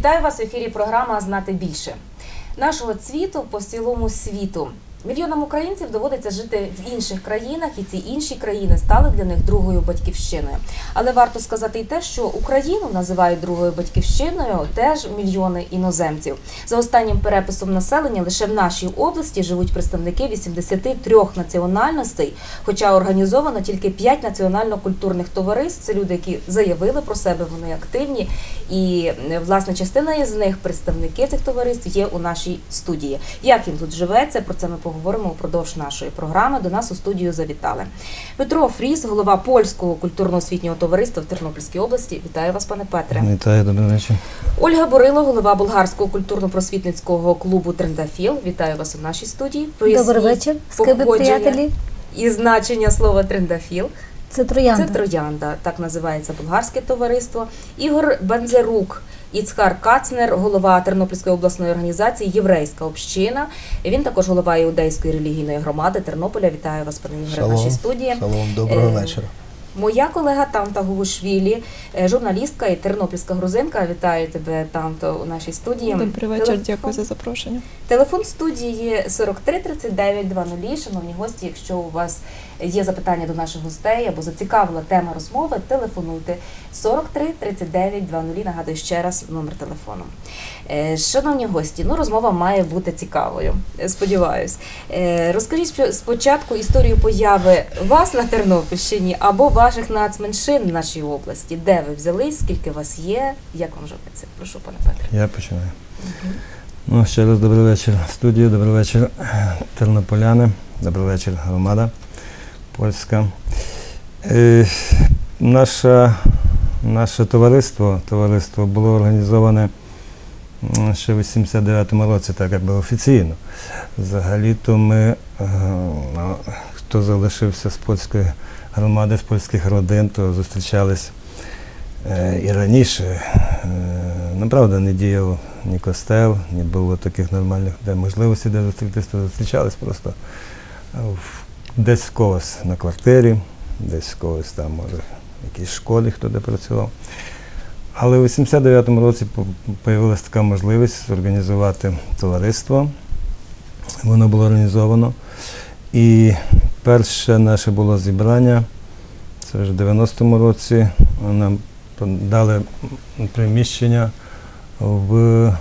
Вітаю вас в ефірі. Програма Знати більше нашого цвіту по цілому світу. Мільйонам українців доводиться жити в інших країнах, і ці інші країни стали для них другою батьківщиною. Але варто сказати і те, що Україну називають другою батьківщиною теж мільйони іноземців. За останнім переписом населення лише в нашій області живуть представники 83 національностей, хоча організовано тільки 5 національно-культурних товариств. Це люди, які заявили про себе, вони активні. І е, власне частина з них, представники цих товариств, є у нашій студії. Як їм тут живеться? Про це ми поговоримо упродовж нашої програми. До нас у студію завітали Петро Фріс, голова польського культурно-освітнього товариства в Тернопільській області. Вітаю вас, пане Петре. Вітаю, добрий вечір. Ольга Борило, голова болгарського культурно-просвітницького клубу Трендафіл. Вітаю вас у нашій студії. Добър вечер, скъпи приятели. І значення слова трендафіл. Це троянда. Це троянда, так називається болгарське товариство. Ігор Бензерук, Іцхар Кацнер, голова Тернопільської обласної організації Єврейська община. Він також голова іудейської релігійної громади Тернополя. Вітаю вас, пане Ігоре, в нашій студії. Шалом, доброго Е, вечора. Моя колега Тамта Гугушвілі, е, журналістка і тернопільська грузинка. Вітаю тебе, Тамто, у нашій студії. Добрий вечір, Телефон- дякую за запрошення. Телефон студії 43 39 00. Шановні гості, якщо у вас є запитання до наших гостей або зацікавила тема розмови, телефонуйте 43 39 00. Нагадую ще раз номер телефону. Е, Шановні гості, ну розмова має бути цікавою. Сподіваюсь. Е, Розкажіть спочатку історію появи вас на Тернопільщині або ваших нацменшин в нашій області. Де ви взялись, скільки вас є, як вам живеться? Прошу, пане Петре. Я починаю. Ну, ще раз добрий вечір студію, добрий вечір тернополяни, добрий вечір громада польська. Е, наше, наше товариство, товариство було організоване ще в 89-му році, так якби офіційно. Взагалі-то ми, е, ну, хто залишився з польської громади, з польських родин, то зустрічались е, і раніше. Е, Направда не діяв ні костел, ні було таких нормальних де можливостей, де зустрітися, то зустрічались просто в- десь в когось на квартирі, десь в когось там, може, в якійсь школі, хто де працював. Але у 89-му році з'явилася така можливість організувати товариство. Воно було організовано. І перше наше було зібрання. Це вже в 90-му році нам дали приміщення в е,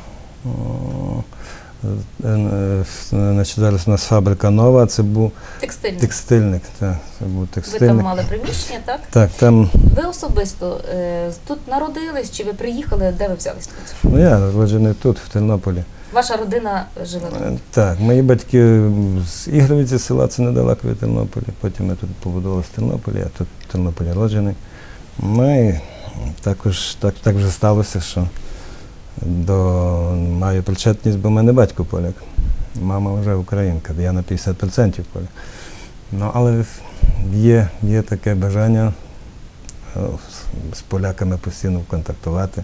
е, значить, зараз у нас фабрика нова, це був Текстильний. текстильник. Так, це був Ви там мали приміщення, так? Так, там, Ви особисто е, тут народились чи ви приїхали? Де ви взялись ну я народжений тут, в Тернополі. Ваша родина жила тут? Так, мої батьки з Ігровиці села, це недалеко від Тернополя. Потім ми тут побудували в Тернополі, я тут в Тернополі народжений. Ну і також так, так вже сталося, що до, маю причетність, бо в мене батько поляк. Мама вже українка, я на 50% поляк. Ну, але є, є таке бажання е, з поляками постійно контактувати.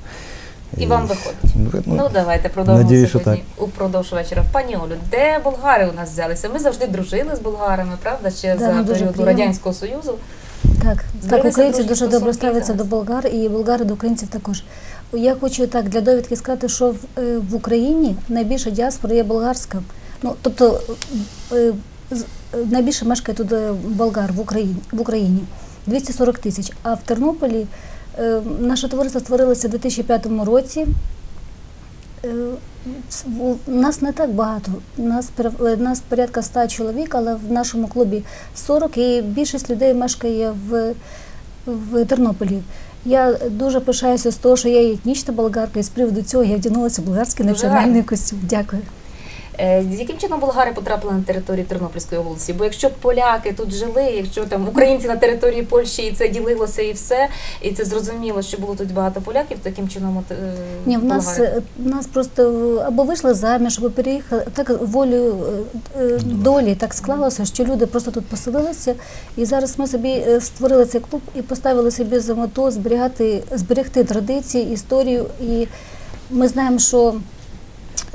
І вам виходить? Ви- Ну давайте продовжимо надіюсь, що сьогодні упродовж вечора. Пані Олю, де болгари у нас взялися? Ми завжди дружили з болгарами, правда? Ще Да, за періоду приємно. радянського союзу. Так, так, українці дуже добре ставляться до болгар, і болгари до українців також. Я хочу так для довідки сказати, що в, е, в Україні найбільша діаспора є болгарська. Ну, тобто е, найбільше мешкає тут е, болгар в Україні, в Україні 240 тисяч. А в Тернополі наше товариство створилося у 2005 році. Е, Нас не так багато. Нас, е, нас порядка 100 чоловік, але в нашому клубі 40 і більшість людей мешкає в, в Тернополі. Я дуже пишаюся з того, що я є етнічна болгарка, і з приводу цього я вдягнулася в болгарський національний костюм. Дякую. Е, Яким чином болгари потрапили на територію Тернопільської області? Бо якщо поляки тут жили, якщо там українці на території Польщі і це ділилося і все, і це зрозуміло, що було тут багато поляків, таким чином от, е, Ні, в нас, е, в нас просто або вийшли заміж, або переїхали. Так волею е, долі так склалося, що люди просто тут поселилися. І зараз ми собі створили цей клуб і поставили собі за мету зберігати, зберегти традиції, історію. І ми знаємо, що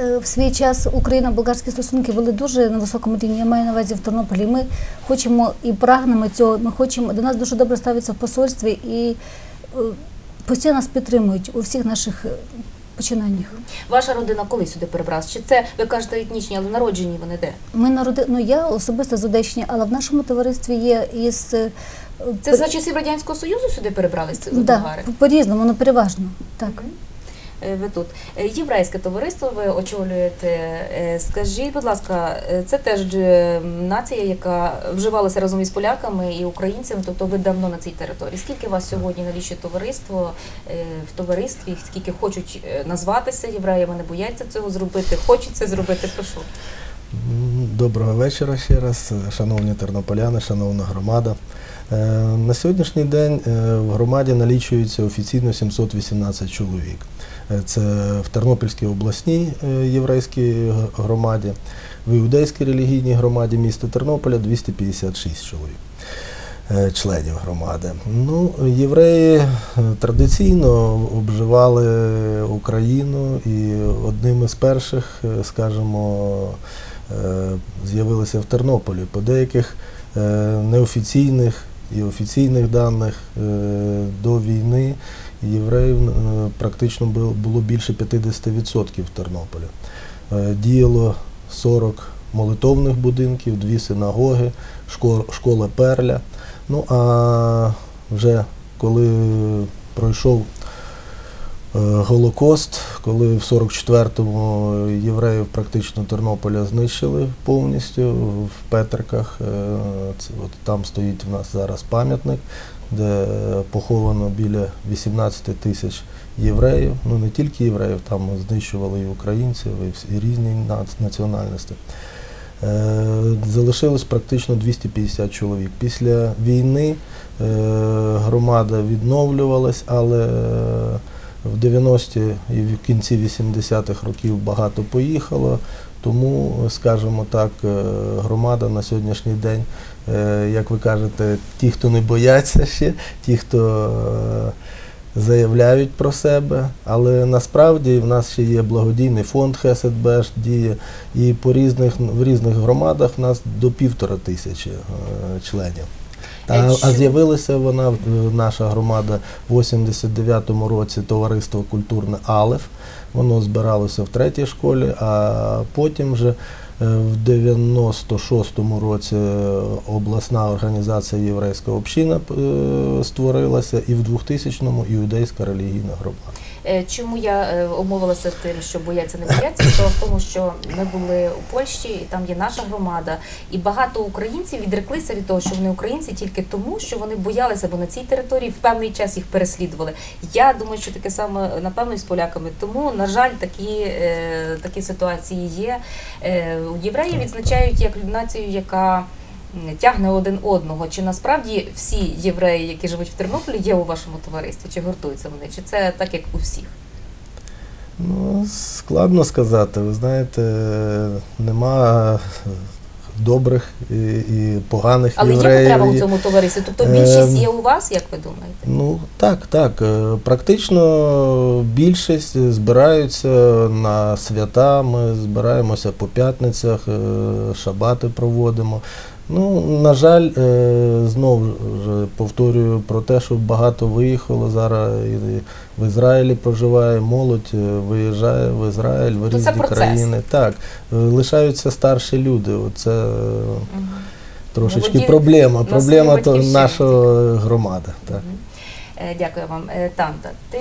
в свій час Україно-болгарські стосунки були дуже на високому рівні. Я маю на увазі в Тернополі. Ми хочемо і прагнемо цього. Ми хочемо до нас дуже добре ставиться в посольстві і е, постійно нас підтримують у всіх наших е, починаннях. Ваша родина коли сюди перебралась? Чи це ви кажете етнічні, але народжені вони де? Ми народи... ну я особисто з Одещини, але в нашому товаристві є із е, Це за часів радянського союзу сюди перебрались ви да, болгари? по-різному, ну переважно. Так. Мгм. Е, Ви тут Е, єврейське товариство ви очолюєте. Е, Скажіть, будь ласка, це теж нація, яка вживалася разом із поляками і українцями. Тобто ви давно на цій території. Скільки вас сьогодні налічує товариство в товаристві? Скільки хочуть назватися євреями, не бояться цього зробити, хочуть це зробити? Прошу. Доброго вечора ще раз, шановні тернополяни, шановна громада. На сьогоднішній день в громаді налічується офіційно 718 чоловік. Е, Це в Тернопільській обласній е, єврейській громаді, в іудейській релігійній громаді міста Тернополя 256 чоловік. е, Членів громади. Ну, євреї традиційно обживали Україну і одним із перших, скажімо, з'явилися в Тернополі. По деяких неофіційних і офіційних даних до війни євреїв е, практично було більше 50% в Тернополі. Е, Діяло 40 молитовних будинків, дві синагоги, школа Перля. Ну а вже коли пройшов е, Голокост, коли в 44-му євреїв практично Тернополя знищили повністю в Петриках. От там стоїть в нас зараз пам'ятник, де поховано біля 18 тисяч євреїв. Ну не тільки євреїв, там знищували і українців, і всі- різні національності. Е, Залишилось практично 250 чоловік. Після війни е, громада відновлювалась, але е, в 90-ті і в кінці 80-х років багато поїхало. Тому, скажімо так, громада на сьогоднішній день, як ви кажете, ті, хто не бояться ще, ті, хто е, заявляють про себе, але насправді в нас ще є благодійний фонд Хеседбеш діє, і по різних в різних громадах в нас до півтора тисячі е, членів. Е, а з'явилася вона, е, наша громада, в 89-му році товариство культурне Алеф. Воно збиралося в третій школі, а потім вже е, в 96-му році е, обласна організація Єврейська община е, створилася, і в 2000-му іудейська релігійна громада. Е, Чому я е, обмовилася тим, що бояться не бояться? Справа в тому, що ми були у Польщі, і там є наша громада, і багато українців відреклися від того, що вони українці тільки тому, що вони боялися, бо на цій території в певний час їх переслідували. Я думаю, що таке саме напевно і з поляками. Тому, на жаль, такі, е, такі ситуації є. Е, Євреї відзначають як націю, яка тягне один одного. Чи насправді всі євреї, які живуть в Тернополі, є у вашому товаристві? Чи гуртуються вони? Чи це так, як у всіх? Ну, складно сказати. Ви знаєте, нема добрих і, і поганих Але є потреба у цьому товаристві. Тобто Ем, більшість є у вас, як ви думаєте? Ну так, так. Е, Практично більшість збираються на свята. Ми збираємося по п'ятницях, е, шабати проводимо. Ну, на жаль, е, знову ж повторюю про те, що багато виїхало зараз і в Ізраїлі проживає, молодь е, виїжджає в Ізраїль, в це різні країни. Так, е, лишаються старші люди. Оце Мгм. трошечки Молоді проблема. Проблема то нашої громади. Так. Е, Дякую вам, Танта. Ти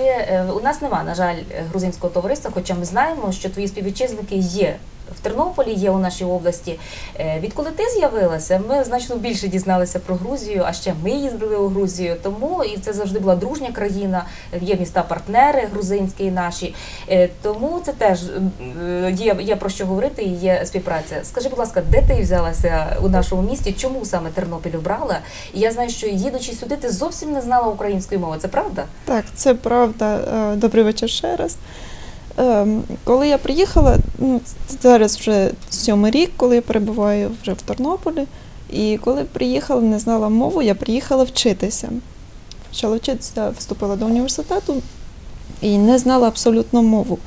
у нас нема, на жаль, грузинського товариства, хоча ми знаємо, що твої співвітчизники є. В Тернополі є у нашій області. Е, Відколи ти з'явилася, ми значно більше дізналися про Грузію, а ще ми їздили у Грузію. Тому і це завжди була дружня країна. Є міста-партнери грузинські наші. Е, Тому це теж е, є, є про що говорити і є співпраця. Скажи, будь ласка, де ти взялася у нашому місті? Чому саме Тернопіль обрала? Я знаю, що їдучи сюди, ти зовсім не знала української мови. Це правда? Так, це правда. Добрий вечір ще раз. Ем, Коли я приїхала, ну, зараз вже сьомий рік, коли я перебуваю вже в Тернополі. І коли приїхала, не знала мову, я приїхала вчитися. Почала вчитися, вступила до університету і не знала абсолютно мову.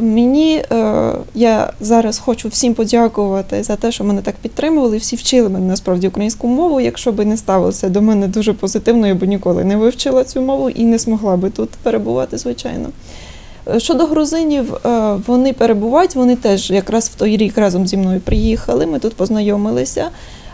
Мені е, я зараз хочу всім подякувати за те, що мене так підтримували. Всі вчили мене насправді українську мову. Якщо би не ставилося до мене дуже позитивно, я б ніколи не вивчила цю мову і не змогла би тут перебувати, звичайно. Е, Щодо грузинів, е, вони перебувають, вони теж якраз в той рік разом зі мною приїхали. Ми тут познайомилися.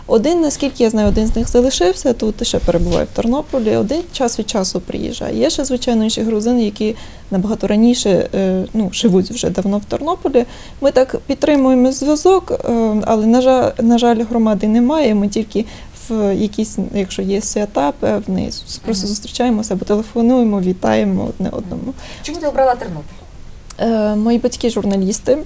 Один, наскільки я знаю, один з них залишився тут ще перебуває в Тернополі. Один час від часу приїжджає. Є ще, звичайно, інші грузини, які набагато раніше е, ну, живуть вже давно в Тернополі. Ми так підтримуємо зв'язок, але на жаль, на жаль, громади немає. Ми тільки в якісь, якщо є свята певні, просто зустрічаємося або телефонуємо, вітаємо одне одному. Чому ти обрала Тернопіль? Е, Мої батьки журналісти.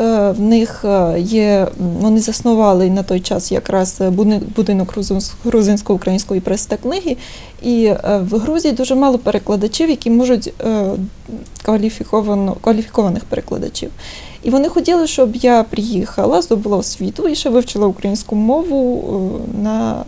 Е, В них е, є, вони заснували на той час якраз е, будинок грузинсько-української преси та книги. І е, в Грузії дуже мало перекладачів, які можуть е, кваліфіковано, кваліфікованих перекладачів. І вони хотіли, щоб я приїхала, здобула освіту і ще вивчила українську мову е, на,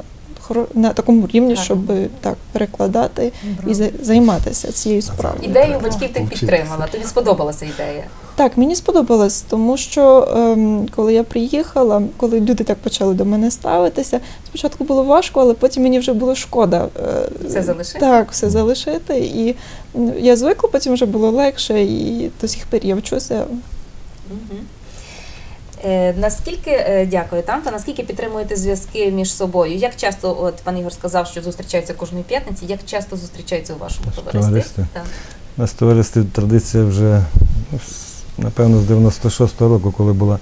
на такому рівні, Так. щоб так перекладати і за- займатися цією справою. Ідею батьків ти підтримала. Тобі сподобалася ідея. Так, мені сподобалось, тому що ем, коли я приїхала, коли люди так почали до мене ставитися, спочатку було важко, але потім мені вже було шкода е, Все залишити? Так, все залишити. І я звикла, потім вже було легше, і до сих пір я вчуся. Е, наскільки е, дякую, Танта, наскільки підтримуєте зв'язки між собою? Як часто, от пан Ігор сказав, що зустрічаються кожної п'ятниці, як часто зустрічаються у вашому товаристві? Так. У нас в товаристві традиція вже, ну, напевно, з 96-го року, коли була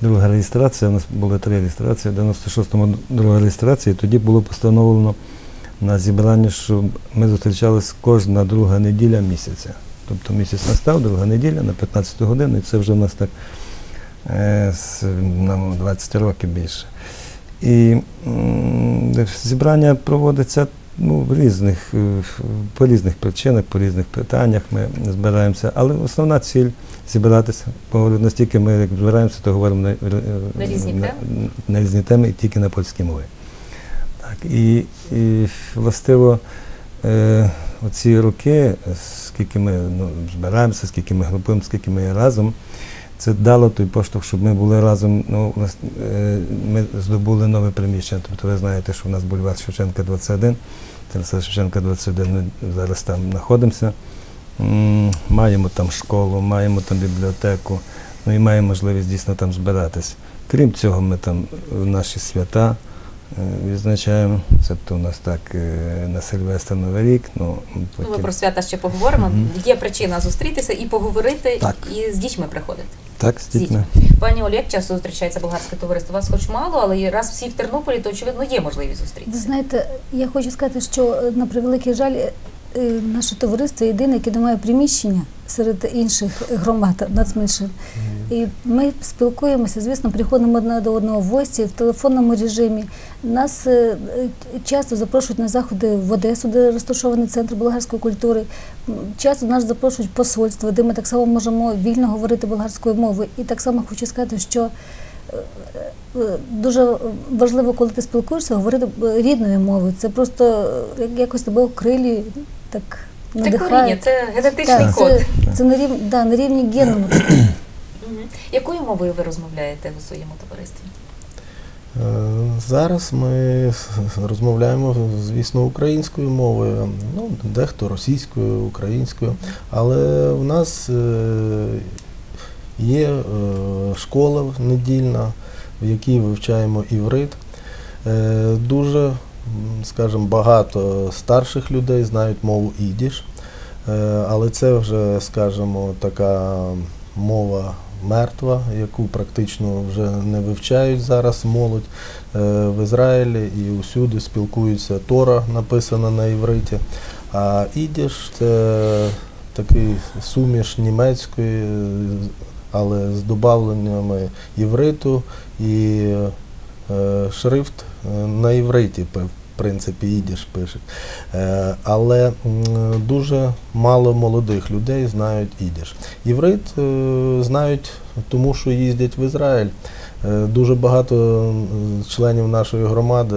друга реєстрація, у нас були три реєстрації, в 96-му друга реєстрація, і тоді було постановлено на зібранні, що ми зустрічалися кожна друга неділя місяця. Тобто місяць настав, друга неділя на 15 годину, і це вже в нас так е, з, нам 20 років більше. І зібрання проводиться ну, в різних, е, по різних причинах, по різних питаннях ми збираємося. Але основна ціль зібратися, поговорити настільки ми як збираємося, то говоримо на, На різні на, теми? на різні теми і тільки на польській мові. Так, і, і властиво е, оці роки, скільки ми ну, збираємося, скільки ми групуємо, скільки ми разом, це дало той поштовх, щоб ми були разом. Ну, е, ми здобули нове приміщення. Тобто ви знаєте, що у нас бульвар Шевченка 21, Тараса Шевченка 21, ми зараз там знаходимося. Маємо там школу, маємо там бібліотеку, ну і маємо можливість дійсно там збиратись. Крім цього, ми там е, наші свята відзначаємо. Тобто у нас так е, на Сильвестр Новий рік. Ну, Ну, ми про свята ще поговоримо. Є причина зустрітися і поговорити, Так. і з дітьми приходити. так, з з дітьми. Пані Олі, як часто зустрічається болгарське товариство? Вас хоч мало, але раз всі в Тернополі, то очевидно є можливість зустрітися. знаєте, я хочу сказати, що е, на превеликий жаль, е, е, наше товариство єдине, яке не має приміщення серед інших громад нацменшин. І ми спілкуємося, звісно, приходимо одне до одного в гості в телефонному режимі. Нас е, часто запрошують на заходи в Одесу, де розташований центр болгарської культури. Часто нас запрошують в посольство, де ми так само можемо вільно говорити болгарською мовою. І так само хочу сказати, що е, е, дуже важливо, коли ти спілкуєшся, говорити рідною мовою. Це просто як- якось тебе окрилює, так Це коріння, це генетичний Так, код. це, це на рівні, да, на рівні генному. Мгм. Якою мовою ви розмовляєте у своєму товаристві? Е, Зараз ми розмовляємо, звісно, українською мовою, ну, дехто російською, українською, але в нас е, є е, школа недільна, в якій вивчаємо іврит. Дуже, скажімо, багато старших людей знають мову ідіш, але це вже, скажімо, така мова мертва, яку практично вже не вивчають зараз молодь Е, в Ізраїлі і усюди спілкуються Тора, написана на івриті. А ідіш це такий суміш німецької, е, але з додавленнями івриту і е, шрифт на івриті, пе- принципі, ідіш пише. Е, Але дуже мало молодих людей знають ідіш. Іврит е, знають, тому що їздять в Ізраїль. Е, Дуже багато членів нашої громади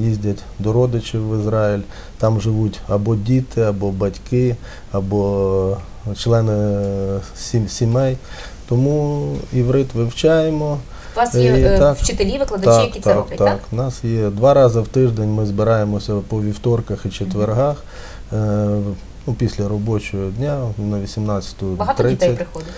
їздять до родичів в Ізраїль. Там живуть або діти, або батьки, або члени сім- сімей. Тому іврит вивчаємо. У вас є Е, е, так. вчителі, викладачі, які це роблять, так? так. У нас є два рази в тиждень. Ми збираємося по вівторках і четвергах. Е, ну, після робочого дня на 18.30. Багато дітей приходить.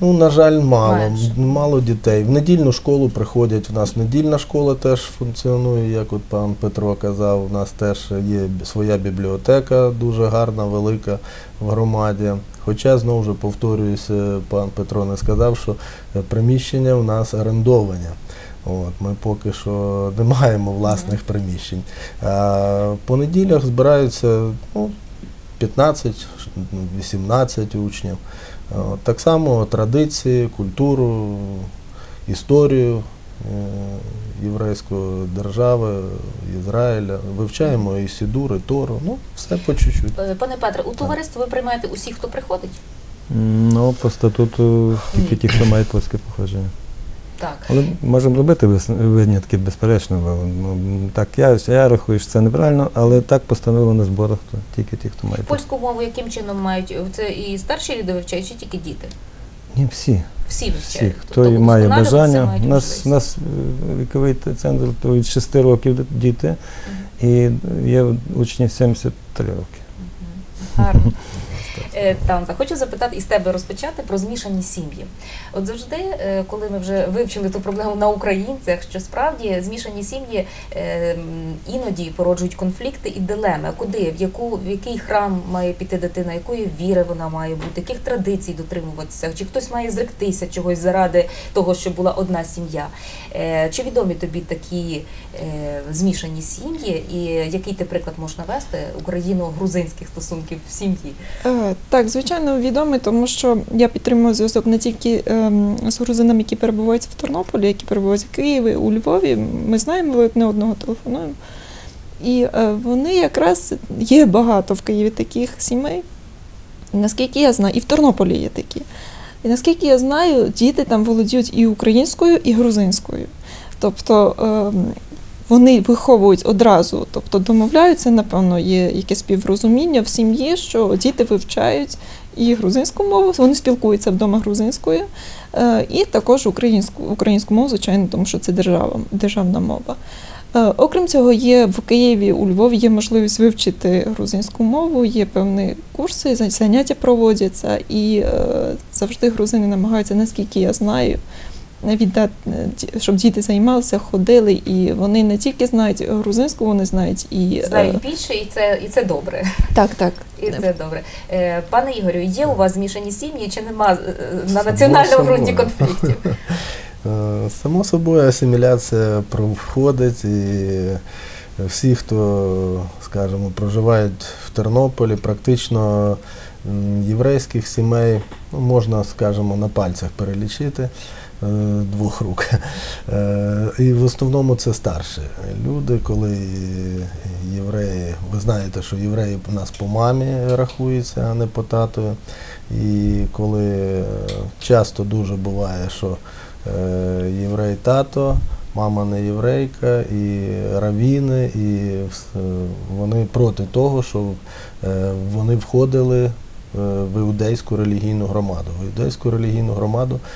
Ну, на жаль, мало. Менше. Мало дітей. В недільну школу приходять. У нас недільна школа теж функціонує, як от пан Петро казав. У нас теж є своя бібліотека, дуже гарна, велика в громаді. Хоча, знову ж повторююся, пан Петро не сказав, що е, приміщення в нас орендовані. От, ми поки що не маємо власних приміщень. А по неділях збираються ну, 15-18 учнів. Так само традиції, культуру, історію е, єврейської держави, Ізраїля. Вивчаємо і Сідур, і Тору. Ну, все по чуть-чуть. Е, Пане Петре, у товариство ви приймаєте усіх, хто приходить? Ну, по статуту тільки ті, хто мають польське походження. Так. Але можемо робити винятки, безперечно. бо, ну, так, я, я рахую, що це неправильно, але так постановили на зборах, то тільки ті, хто має. Польську мову яким чином мають? Це і старші люди вивчають, чи тільки діти? Ні, всі. Всі Всі, хто Тобто має бажання. У нас, нас е, віковий центр то від 6 років діти, Мгм. і є учні 73 роки. Гарно. Е, Танта, хочу запитати із тебе розпочати про змішані сім'ї. От завжди, е, коли ми вже вивчили ту проблему на українцях, що справді змішані сім'ї е, іноді породжують конфлікти і дилеми. Куди, в яку в який храм має піти дитина, якої віри вона має бути, яких традицій дотримуватися, чи хтось має зректися чогось заради того, щоб була одна сім'я. Чи відомі тобі такі змішані сім'ї, і який ти приклад можеш навести україно-грузинських стосунків в сім'ї? Так, звичайно, відомий, тому що я підтримую зв'язок не тільки ем, з грузинами, які перебувають в Тернополі, які перебувають в Києві, у Львові. Ми знаємо, одне одного телефонуємо. І е, вони якраз є багато в Києві таких сімей. Наскільки я знаю, і в Тернополі є такі. І наскільки я знаю, діти там володіють і українською, і грузинською. Тобто ем, вони виховують одразу, тобто домовляються, напевно, є якесь співрозуміння в сім'ї, що діти вивчають і грузинську мову, вони спілкуються вдома грузинською, е, і також українську, українську мову, звичайно, тому що це держава, державна мова. Е, Окрім цього, є в Києві, у Львові є можливість вивчити грузинську мову, є певні курси, заняття проводяться, і е, завжди грузини намагаються, наскільки я знаю, віддати, щоб діти займалися, ходили, і вони не тільки знають грузинську, вони знають і е, Знають більше, і це і це добре. так, так. І це добре. Е, Пане Ігорю, є у вас змішані сім'ї, чи нема е, на національному ґрунті конфліктів? Само собою асиміляція проходить і всі, хто, скажімо, проживають в Тернополі, практично єврейських сімей, ну, можна, скажімо, на пальцях перелічити двох рук. Е, І в основному це старші люди, коли євреї, ви знаєте, що євреї у нас по мамі рахуються, а не по тату. І коли е, часто дуже буває, що е, єврей тато, мама не єврейка, і равіни, і е, вони проти того, щоб е, вони входили е, в іудейську релігійну громаду. В іудейську релігійну громаду е,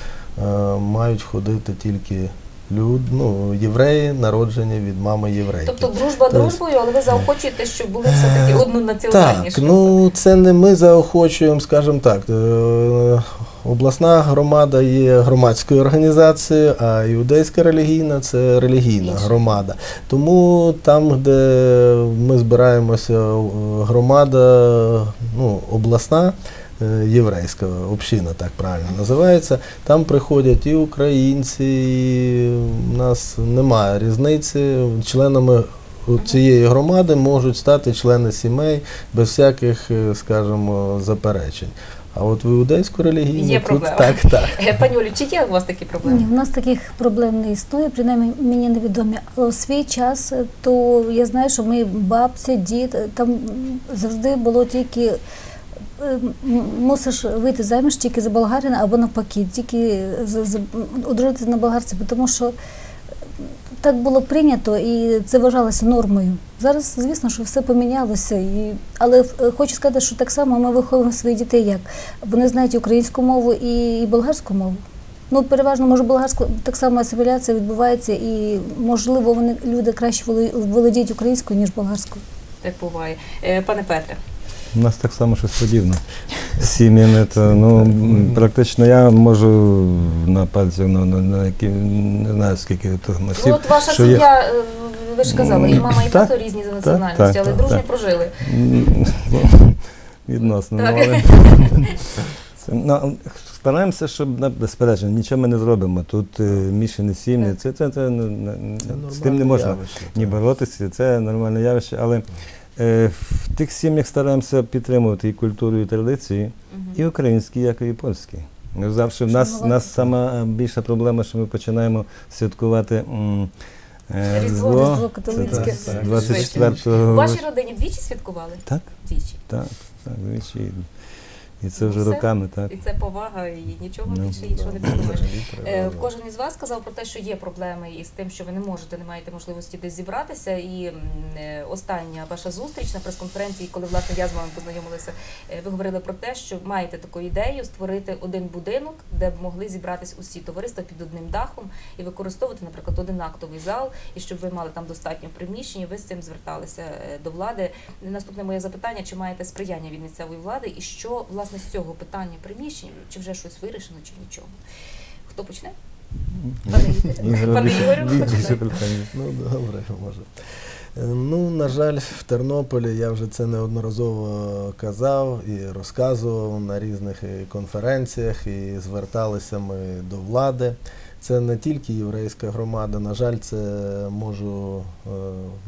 мають входити тільки люд, ну, євреї, народжені від мами єврейки. Тобто дружба Тобто- дружбою, але ви заохочуєте, щоб були все-таки Так, однонаціональніші. ну це не ми заохочуємо, скажімо так. е, Обласна громада є громадською організацією, а іудейська релігійна це релігійна громада. Тому там, де ми збираємося, е, громада ну, обласна. Е, Єврейська община, так правильно називається. Там приходять і українці, і в нас немає різниці. Членами цієї громади можуть стати члени сімей без всяких, е, скажімо, заперечень. А от в іудейську релігійну Є тут так, так. Е, Пані Олю, чи є у вас такі проблеми? Ні, в нас таких проблем не існує, принаймні мені невідомі. Але у свій час, то я знаю, що ми бабця, дід, там завжди було тільки мусиш вийти заміж тільки за болгарина або навпаки, тільки одружитися на болгарці, тому що е, так було прийнято і це вважалося нормою. Зараз, звісно, що все помінялося. І... Але е, хочу сказати, що так само ми виховуємо своїх дітей як. Вони знають українську мову і, болгарську мову. Ну, переважно, може, болгарську так само асиміляція відбувається, і можливо, вони люди краще воло- володіють українською, ніж болгарською. Так буває. Е, Пане Петре, У нас так само щось подібне. Сім'ями, то ну практично я можу на пальцях, ну, на, на які не знаю скільки то Ну, осіб. от ваша що сім'я, е, ви ж казали, і мама, і Так, тато різні за так, національністю, так, але так, так. прожили. Ну, Відносно. Так. Ну, але, це, ну, стараємося, щоб на- безперечно, нічого ми не зробимо. Тут е, мішані сім'ї, це, це, це, не- не- Це з тим не можна явище, ні боротися, це нормальне явище, але в тих сім'ях стараємося підтримувати і культуру, і традиції, і українські, як і польські. Ми завжди в нас, нас сама більша проблема, що ми починаємо святкувати е, Різдво, католицьке. це Так, так. 24 У вашій родині двічі святкували? Так, Двічі. так, так, двічі. І це Ну, вже все. роками, так. І це повага, і нічого Ну, більше іншого не Да, придумаєш. Е. Кожен із вас сказав про те, що є проблеми із тим, що ви не можете, не маєте можливості десь зібратися. І м, е, остання ваша зустріч на прес-конференції, коли власне я з вами познайомилася, е, ви говорили про те, що маєте таку ідею створити один будинок, де б могли зібратись усі товариства під одним дахом і використовувати, наприклад, один актовий зал, і щоб ви мали там достатньо приміщень. Ви з цим зверталися е, до влади. Наступне моє запитання: чи маєте сприяння від місцевої влади, і що власне з цього питання приміщень, чи вже щось вирішено, чи нічого? Хто почне? Пане Ігорю. Ну, добре, може. Е, Ну, на жаль, в Тернополі я вже це неодноразово казав і розказував на різних конференціях, і зверталися ми до влади. Це не тільки єврейська громада, на жаль, це можу е,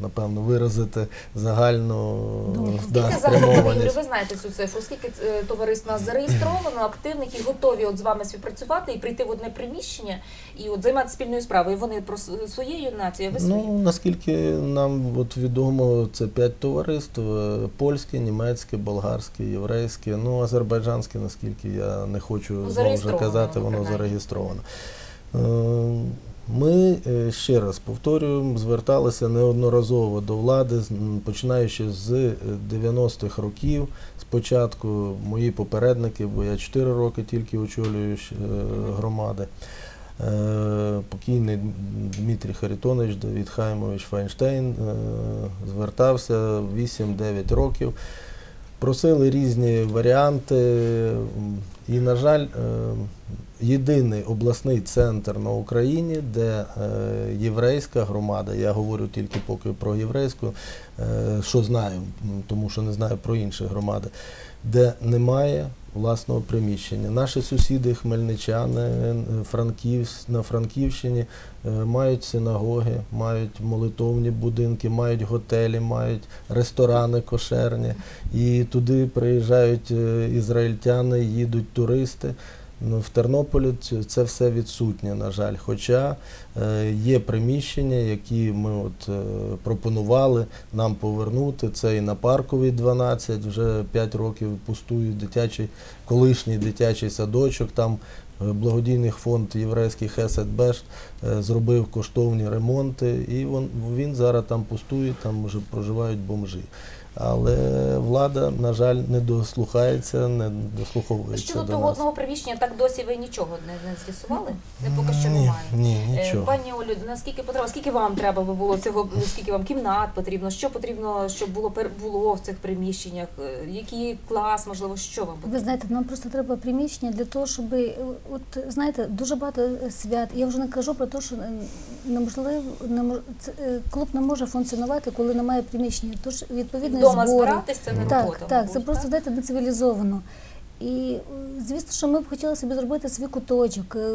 напевно виразити загальну Думку. да, Скільки загалом, спрямованість. ви знаєте цю цифру? Скільки е, товариств нас зареєстровано, активних і готові от з вами співпрацювати і прийти в одне приміщення і от займатися спільною справою? Вони про своєю нацією, ви своєю? Ну, наскільки нам от відомо, це п'ять товариств: е, польське, німецьке, болгарське, єврейське, ну азербайджанське, наскільки я не хочу знову вже казати, воно, воно принаймні. зареєстровано. Е, Ми е, ще раз повторюємо, зверталися неодноразово до влади, починаючи з е, 90-х років. Спочатку мої попередники, бо я 4 роки тільки очолюю е, громади. Е, Покійний Дмитрій Харитонович, Давід Хаймович Файнштейн е, звертався 8-9 років. Просили різні варіанти. І, на жаль, е, єдиний обласний центр на Україні, де е, єврейська громада, я говорю тільки поки про єврейську, е, що знаю, тому що не знаю про інші громади, де немає власного приміщення. Наші сусіди, хмельничани, Франківсь, на Франківщині е, мають синагоги, мають молитовні будинки, мають готелі, мають ресторани кошерні. І туди приїжджають ізраїльтяни, їдуть туристи. Ну, в Тернополі це все відсутнє, на жаль. Хоча е, є приміщення, які ми от, е, пропонували нам повернути. Це і на парковій 12, вже 5 років пустує дитячий, колишній дитячий садочок. Там е, благодійний фонд єврейський Хесед Бешт е, зробив коштовні ремонти, і він зараз там пустує, там вже проживають бомжі. Але влада, на жаль, не дослухається, не дослуховується Щодо до того нас. одного приміщення, так досі ви нічого не, не з'ясували? Не поки що Ні, немає. Ні, Е, нічого. Пані Олю, наскільки потреба, скільки вам треба би було цього, скільки вам кімнат потрібно, що потрібно, щоб було пер- було в цих приміщеннях, Е, який клас, можливо, що вам Ви знаєте, нам просто треба приміщення для того, щоб е, от знаєте, дуже багато е, свят. Я вже не кажу про те, що е, неможливо не мож- це, е, клуб не може функціонувати, коли немає приміщення. Тож відповідно Вдома збори. збиратись це не так, робота. так, мабуть, це просто знаєте, не цивілізовано. І е, звісно, що ми б хотіли собі зробити свій куточок, е,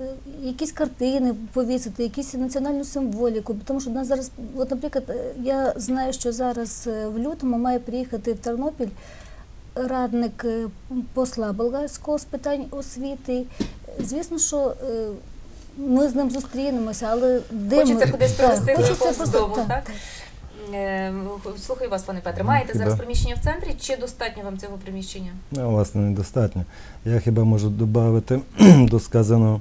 е, якісь картини повісити, якісь національну символіку. Тому що в нас зараз, от, наприклад, я знаю, що зараз в лютому має приїхати в Тернопіль радник посла болгарського з питань освіти. Звісно, що ми з ним зустрінемося, але де Хочеться ми? кудись Так, привезти хочеться просто- так, так? Так. Е, Слухаю вас, пане Петре. Маєте зараз приміщення в центрі чи достатньо вам цього приміщення? Ну, власне, недостатньо. Я хіба можу додати до сказаного.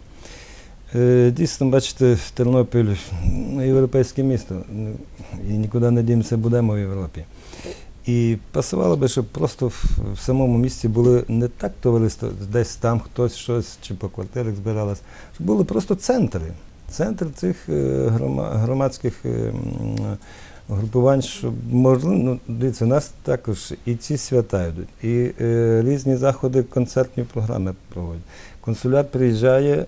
Е, Дійсно, бачите, Тернопіль ну, європейське місто. І нікуди не дімося, будемо в Європі. І пасувало би, щоб просто в, самому місті були не так товариство, десь там хтось щось чи по квартирах збиралось, щоб були просто центри. Центр цих е, громадських е, м, групувань, що можливо, ну, дивіться, у нас також і ці свята йдуть, і е, різні заходи, концертні програми проводять. Консулят приїжджає,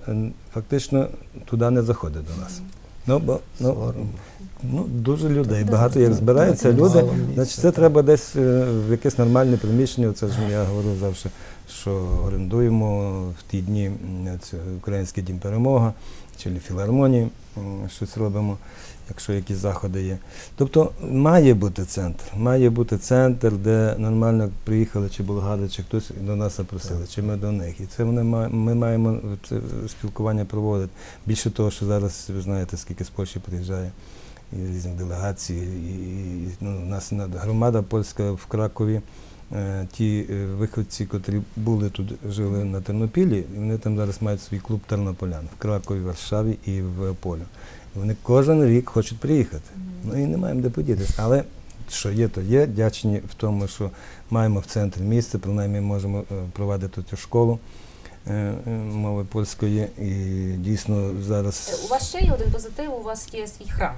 фактично туди не заходить до нас. Ну, бо, ну, ну, дуже людей, багато як збирається люди, значить це треба десь е, в якесь нормальне приміщення. Це ж я говорив завжди, що орендуємо в ті дні Український дім перемога чи філармонії, щось робимо, якщо якісь заходи є. Тобто має бути центр, має бути центр, де нормально приїхали чи болгари, чи хтось до нас запросили, чи ми до них. І це вони ми маємо це спілкування проводити. Більше того, що зараз ви знаєте, скільки з Польщі приїжджає і різних делегацій. І, і, ну, у нас громада польська в Кракові. е, Ті е, виходці, котрі були тут, жили на Тернопілі, вони там зараз мають свій клуб Тернополян в Кракові, Варшаві і в Полю. Вони кожен рік хочуть приїхати. Ну і не маємо де подітися. Але що є, то є. Дячні в тому, що маємо в центрі місце, принаймні можемо е, провадити цю школу е, е, мови польської. І дійсно зараз. У вас ще є один позитив, у вас є свій храм.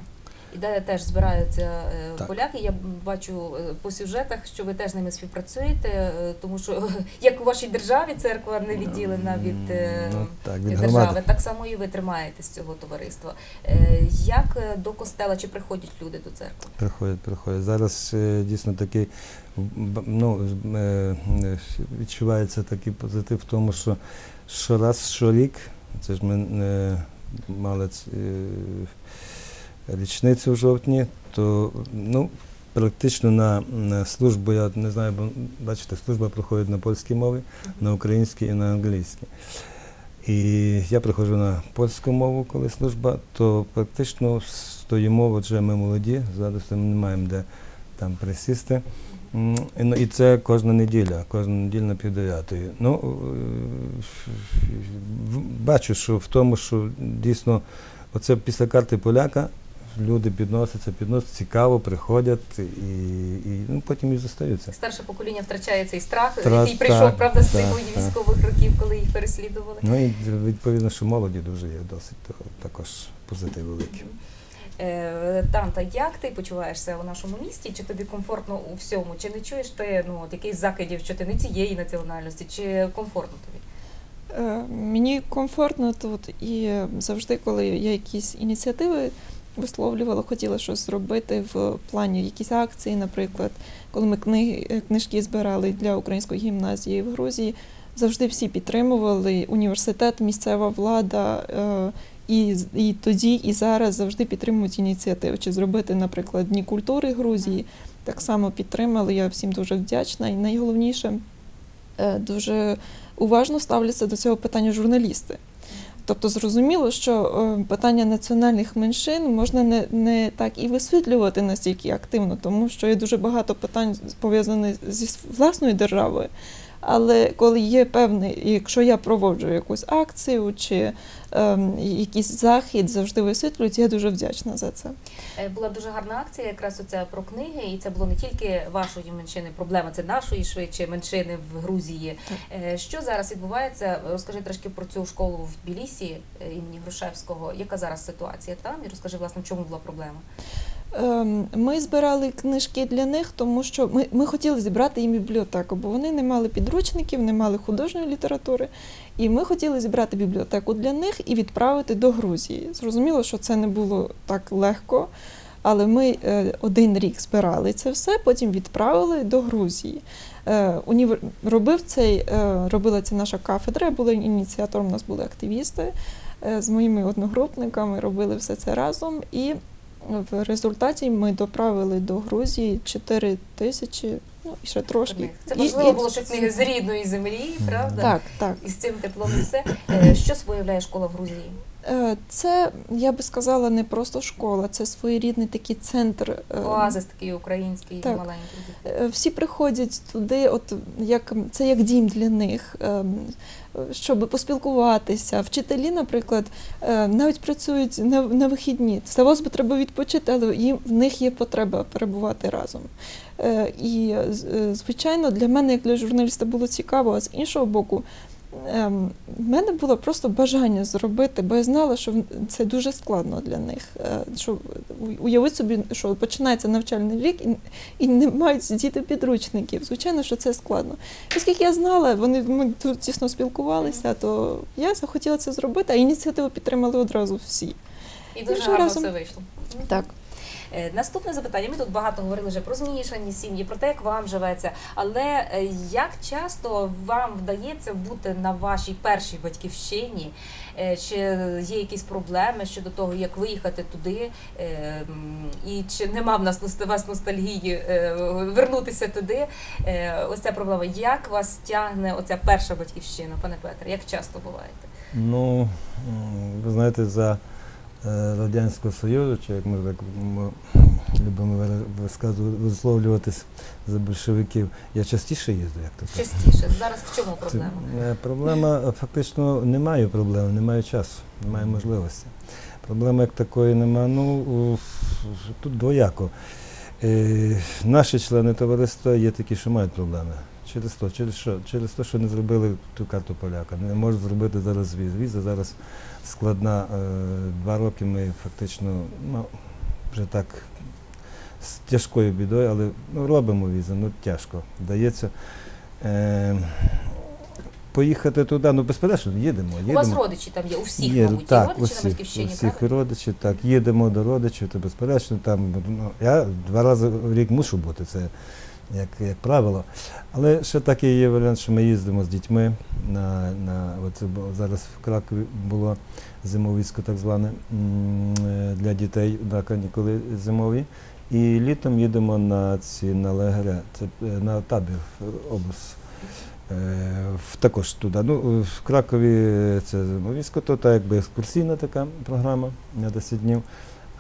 І де теж збираються е, Так. поляки. Я бачу е, по сюжетах, що ви теж з ними співпрацюєте, е, тому що як у вашій державі церква не відділена від, Ну, так, від від громади. держави, так само і ви тримаєтесь цього товариства. Як до костела чи приходять люди до церкви? Приходять, приходять. Зараз дійсно такий ну, відчувається такий позитив в тому, що щораз, щорік, це ж ми мали річницю в жовтні, то ну, практично на, на службу, я не знаю, бо бачите, служба проходить на польській мові, на українській і на англійській. І я приходжу на польську мову, коли служба, то практично стоїмо, от вже ми молоді, зараз ми не маємо де там присісти. Ну, і це кожна неділя, кожна неділя на півдев'ятої. Ну, е, бачу, що в тому, що дійсно оце після карти поляка люди підносяться, підносять, цікаво, приходять і, і ну, потім і зостаються. Старше покоління втрачає цей страх, Тра- який прийшов, так, правда, з цих так. військових років, коли їх переслідували. Ну і відповідно, що молоді дуже є досить то, також позитив великий. Е, Танта, як ти почуваєшся у нашому місті? Чи тобі комфортно у всьому? Чи не чуєш ти ну, от якийсь закидів, що ти не цієї національності, чи комфортно тобі? Е, Мені комфортно тут і завжди, коли я якісь ініціативи висловлювала, хотіла щось зробити в плані якісь акції, наприклад, коли ми книги, книжки збирали для української гімназії в Грузії, завжди всі підтримували університет, місцева влада. е, І, і тоді, і зараз завжди підтримують ініціативи. Чи зробити, наприклад, Дні культури Грузії. Так само підтримали. Я всім дуже вдячна. І найголовніше, е, дуже уважно ставляться до цього питання журналісти. Тобто зрозуміло, що е, питання національних меншин можна не, не так і висвітлювати настільки активно, тому що є дуже багато питань пов'язаних зі власною державою. Але коли є певний, якщо я проводжу якусь акцію чи ем, якийсь захід, завжди висвітлюють, я дуже вдячна за це. Е, Була дуже гарна акція, якраз оця про книги, і це було не тільки вашої меншини, проблема це нашої швидше меншини в Грузії. Е, Що зараз відбувається? Розкажи трошки про цю школу в Тбілісі е, імені Грушевського. Яка зараз ситуація там? І розкажи, власне, в чому була проблема? Ем, Ми збирали книжки для них, тому що ми, ми хотіли зібрати їм бібліотеку, бо вони не мали підручників, не мали художньої літератури. І ми хотіли зібрати бібліотеку для них і відправити до Грузії. Зрозуміло, що це не було так легко, але ми е, один рік збирали це все, потім відправили до Грузії. Е, універ... Робив цей, е, робила це наша кафедра, була ініціатором, у нас були активісти з моїми одногрупниками, робили все це разом. І в результаті ми доправили до Грузії 4 тисячі, ну і ще трошки. Це можливо важливо і- було, що книги з рідної землі, правда? Так, так. І з цим теплом і все. Е, Що собою являє школа в Грузії? Е, Це, я би сказала, не просто школа, це своєрідний такий центр. е, Оазис такий український, так. маленький. Е, Всі приходять туди, от як це як дім для них, щоб поспілкуватися. Вчителі, наприклад, навіть працюють на, на вихідні. Здавалось би, треба відпочити, але їм в них є потреба перебувати разом. І, звичайно, для мене, як для журналіста, було цікаво, а з іншого боку. Ем, в мене було просто бажання зробити, бо я знала, що в- це дуже складно для них. Е, Що уявити собі, що починається навчальний рік і, і не мають діти підручників. Звичайно, що це складно. Оскільки я знала, вони ми тут тісно спілкувалися, то я захотіла це зробити, а ініціативу підтримали одразу всі. І дуже гарно разом. все вийшло. Так. Е, Наступне запитання. Ми тут багато говорили вже про змішані сім'ї, про те, як вам живеться. Але е, як часто вам вдається бути на вашій першій батьківщині? Е, Чи є якісь проблеми щодо того, як виїхати туди? І чи нема в нас вас ностальгії вернутися туди? Ось ця проблема. Як вас тягне оця перша батьківщина, пане Петре? Як часто буваєте? Ну, ви знаєте, за Радянського Союзу, чи як ми так любимо висловлюватись за большевиків, я частіше їздив, як то кажуть. Частіше. Зараз в чому проблема? е, Проблема е, фактично немає проблеми, немає часу, немає можливості. Проблеми як такої немає. Ну, тут двояко. Е, наші члени товариства є такі, що мають проблеми. Через то, через що? Через те, що не зробили ту карту поляка. Не можуть зробити зараз віз. Віза зараз складна. Е, два роки ми фактично ну, вже так з тяжкою бідою, але ну, робимо візу, ну тяжко. Вдається. Поїхати туди, ну безперечно, їдемо. У вас родичі там є, у всіх, Є, мабуть, є родичі усіх, на батьківщині, усіх правда? родичів, так, їдемо до родичів, то безперечно, там, ну, я два рази в рік мушу бути, це як, як правило. Але ще такий є варіант, що ми їздимо з дітьми на, на оце бу- зараз в Кракові було зимовисько так зване для дітей на канікули зимові. І літом їдемо на ці на лагеря, це е, на табір в- також туди. Ну, в Кракові це зимовисько, то якби екскурсійна така програма на 10 днів.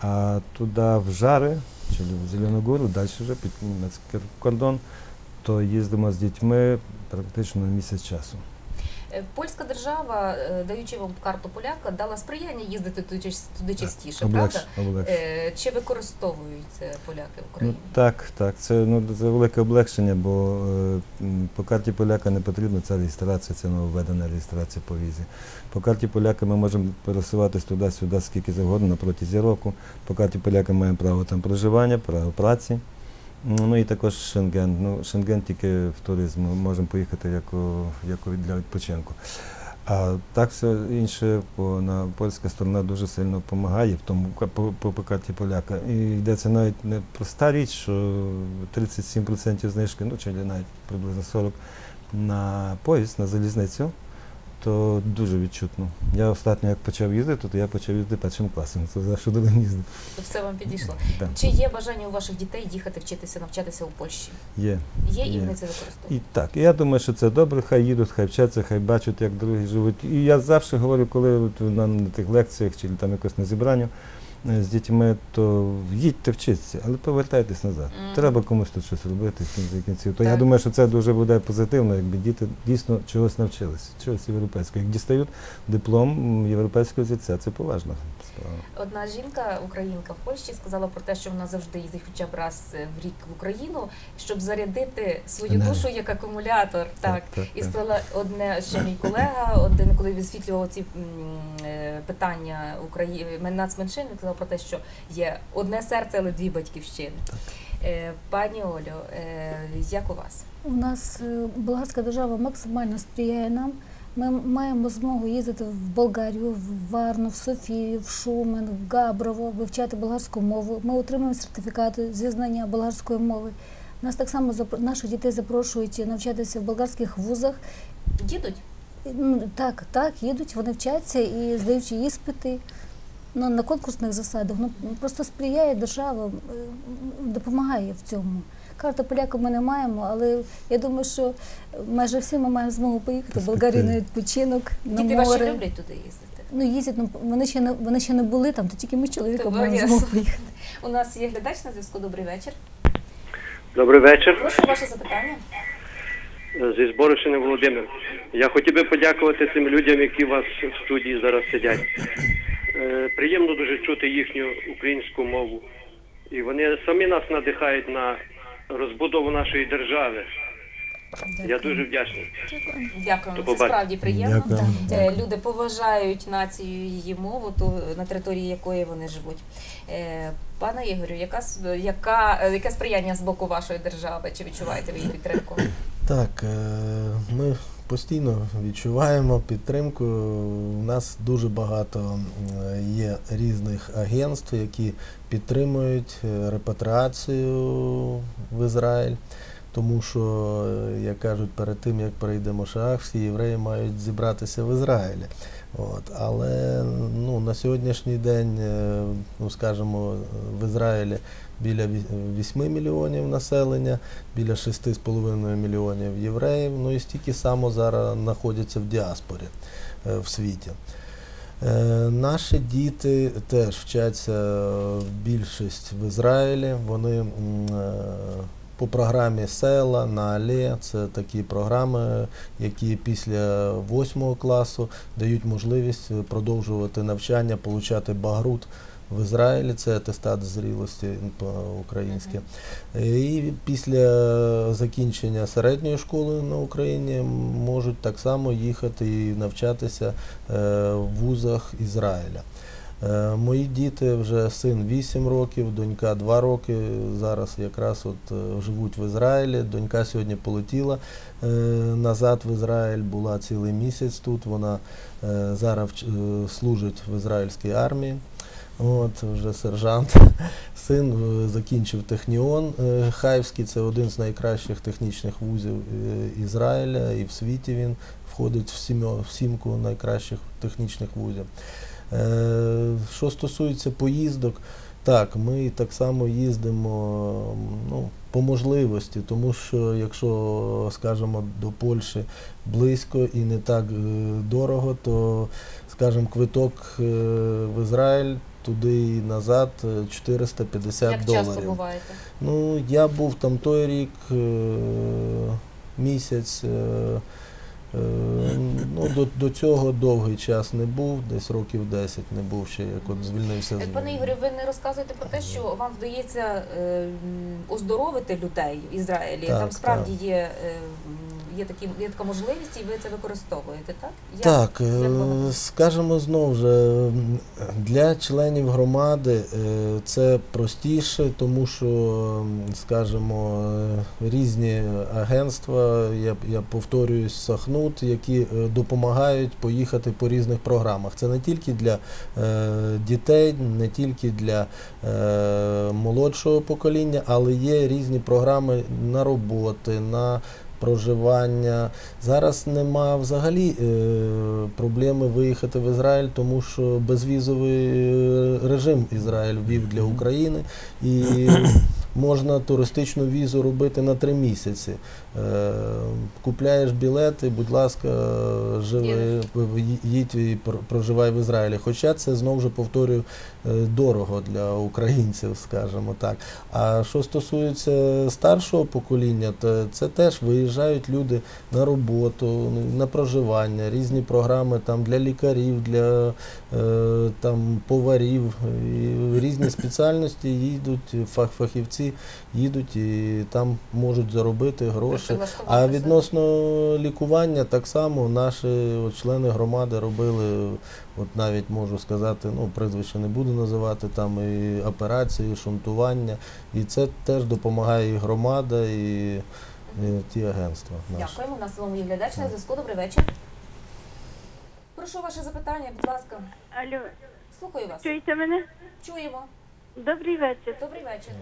А туди в Жари, чи в Зеленогору, далі вже під німецький кордон, то їздимо з дітьми практично на місяць часу. Е, Польська держава, е, даючи вам карту поляка, дала сприяння їздити туди, ча- туди частіше, правда? Е, Чи використовують це поляки в Ну, так, так. Це, ну, це велике облегшення, бо по карті поляка не потрібна ця реєстрація, це нововведена реєстрація по візі. По карті поляка ми можемо пересуватись туди-сюди скільки завгодно протязі року. По карті поляка маємо право там проживання, право праці. Ну і також Шенген. Ну, Шенген тільки в туризм. Ми можемо поїхати як, у- як у- для відпочинку. А так все інше, по, на, польська сторона дуже сильно допомагає в тому ка- по, по, по поляка. І йдеться навіть не проста річ, що 37% знижки, ну чи навіть приблизно 40 на поїзд, на залізницю, то дуже відчутно. Я останньо як почав їздити, то я почав їздити першим класом. Це за що до мене їздив. То все вам підійшло. Да. Чи є бажання у ваших дітей їхати вчитися, навчатися у Польщі? Є. Є і вони це використовують? І так, я думаю, що це добре, хай їдуть, хай вчаться, хай бачать, як другі живуть. І я завжди говорю, коли от на, тих лекціях чи там якось на зібранню з дітьми, то їдьте вчитися, але повертайтесь назад. Мгм. Треба комусь тут щось робити в кінці кінців. То я думаю, що це дуже буде позитивно, якби діти дійсно чогось навчилися, чогось європейського. Як дістають диплом європейського зірця, це поважна справа. Одна жінка, українка в Польщі, сказала про те, що вона завжди їздить хоча б раз е, в рік в Україну, щоб зарядити свою душу як акумулятор. Так. так, І так. сказала одне ще мій колега, один, коли висвітлював ці е, питання України нацменшин, він казав про те, що є одне серце, але дві батьківщини. Е, Пані Олю, е, як у вас? У нас е, болгарська держава максимально сприяє нам. Ми маємо змогу їздити в Болгарію, в Варну, в Софію, в Шумен, в Габрово, вивчати болгарську мову. Ми отримуємо сертифікати зі знання болгарської мови. Нас так само наших дітей запрошують навчатися в болгарських вузах. Їдуть? Так, так, їдуть, вони вчаться і здаючи іспити ну, на конкурсних засадах. Ну, просто сприяє держава, е, допомагає в цьому. Карта поляка ми не маємо, але я думаю, що майже всі ми маємо змогу поїхати в Болгарію на відпочинок, на Діти ваші люблять туди їздити. Ну, їздять, ну, вони ще не вони ще не були там, то тільки ми з чоловіком То маємо ясно. змогу поїхати. У нас є глядач на зв'язку. Добрий вечір. Добрий вечір. Прошу ваше запитання. Зі Зборищини Володимир. Я хотів би подякувати тим людям, які у вас в студії зараз сидять. Е, Приємно дуже чути їхню українську мову. І вони самі нас надихають на розбудову нашої держави. Я дуже вдячний. Дякую. Дякуємо. Це справді приємно. Дякую. Е, Люди поважають націю її мову, ту на території якої вони живуть. Е, Пане Ігорю, яка с- яка яке сприяння з боку вашої держави? Чи відчуваєте ви її підтримку? Так, ми постійно відчуваємо підтримку. У нас дуже багато є різних агентств, які підтримують е, репатріацію в Ізраїль. Тому що, е, як кажуть, перед тим як перейдемо шах, всі євреї мають зібратися в Ізраїлі. От. Але ну, на сьогоднішній день, е, ну скажімо, в Ізраїлі біля 8 мільйонів населення, біля 6,5 мільйонів євреїв, ну і стільки само зараз знаходяться в діаспорі е, в світі. Е, Наші діти теж вчаться більшість в Ізраїлі. Вони е, по програмі Села на Але, це такі програми, які після 8 класу дають можливість продовжувати навчання, получати багрут в Ізраїлі, це атестат зрілості по-українськи. І після закінчення середньої школи на Україні можуть так само їхати і навчатися е, в вузах Ізраїля. Е, Мої діти вже син 8 років, донька 2 роки. Зараз якраз от е, живуть в Ізраїлі. Донька сьогодні полетіла назад в Ізраїль, була цілий місяць тут. Вона зараз служить в ізраїльській армії. От, вже сержант. Син е, закінчив техніон е, Хайвський, це один з найкращих технічних вузів е, Ізраїля, і в світі він входить в, сім'ю, в сімку найкращих технічних вузів. Що стосується поїздок, так, ми так само їздимо ну, по можливості, тому що якщо, скажімо, до Польщі близько і не так дорого, то, скажімо, квиток в Ізраїль туди і назад е, 450 Як доларів. часто буваєте? Ну, я був там той рік е, місяць. Е, е, ну, до, до цього довгий час не був, десь років 10 не був ще, як от звільнився Е, Пане Ігорю, ви не розказуєте про те, що вам вдається е, оздоровити людей в Ізраїлі. Так, Там справді є, е, м, є, такі, є така можливість, і ви це використовуєте, так? Як- Так, е, як воно? скажемо знову ж, е, для членів громади е, це простіше, тому що, скажімо, е, різні агентства, я, я повторююсь, Сахнут, які е, допомагають поїхати по різних програмах. Це не тільки для е, дітей, не тільки для е, молодшого покоління, але є різні програми на роботи, на проживання. Зараз нема взагалі е, проблеми виїхати в Ізраїль, тому що безвізовий е, режим Ізраїль ввів для України і можна туристичну візу робити на три місяці. Е, купляєш білети, будь ласка, живи, їдь і проживай в Ізраїлі. Хоча це знову ж повторюю е, дорого для українців, скажімо так. А що стосується старшого покоління, то це теж виїжджають люди на роботу, на проживання, різні програми там для лікарів, для там поварів, і різні спеціальності їдуть, фах, фахівці їдуть і там можуть заробити гроші. А відносно лікування, так само наші от, члени громади робили, от навіть можу сказати, ну прізвище не буду називати, там і операції, і шунтування. І це теж допомагає і громада, і, і ті агентства. Наші. Дякуємо. У нас словом є глядач на зв'язку. Добрий вечір. Прошу ваше запитання, будь ласка. Алло, Слухаю вас. чуєте мене? Чуємо. Добрий вечір. Добрий вечір.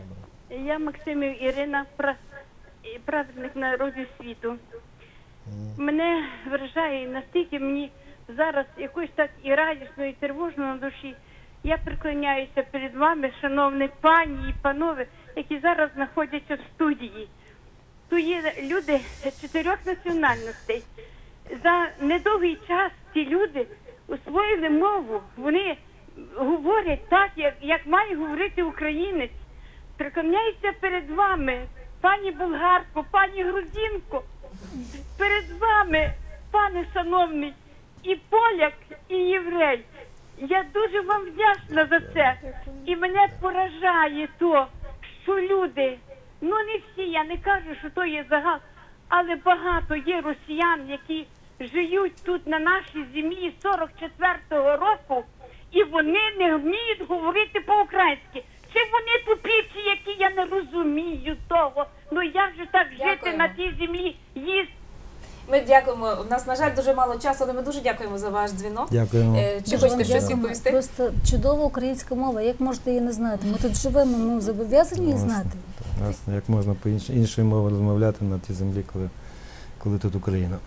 Я Максимів Ірина, пра... і праведник народів світу. Мене вражає настільки мені зараз якось так і радісно, і тривожно на душі. Я приклоняюся перед вами, шановні пані і панове, які зараз знаходяться в студії. Тут є люди чотирьох національностей. За недовгий час ці люди освоїли мову. Вони говорять так, як, як має говорити українець. Приклоняюся перед вами, пані болгарко, пані грузинко, перед вами, пане шановний, і поляк, і єврей. Я дуже вам вдячна за це. І мене поражає то, що люди, ну не всі, я не кажу, що то є загал, але багато є росіян, які живуть тут на нашій землі 44-го року, і вони не вміють говорити по-українськи. Чи вони тупіці, які я не розумію того? Ну як же так жити Дякуємо. на тій землі, їсти? Ми дякуємо. У нас, на жаль, дуже мало часу, але ми дуже дякуємо за ваш дзвінок. Дякуємо. Е, Чи Дуже хочете щось дякуємо. відповісти? Просто чудова українська мова. Як можете її не знати? Ми тут живемо, ну зобов'язані її знати. Власне, як можна по інш- іншою мовою розмовляти на тій землі, коли, коли тут Україна.